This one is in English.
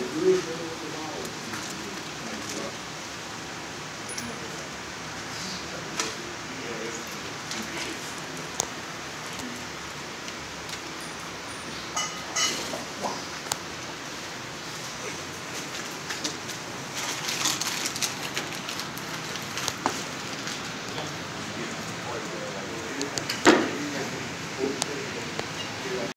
the duration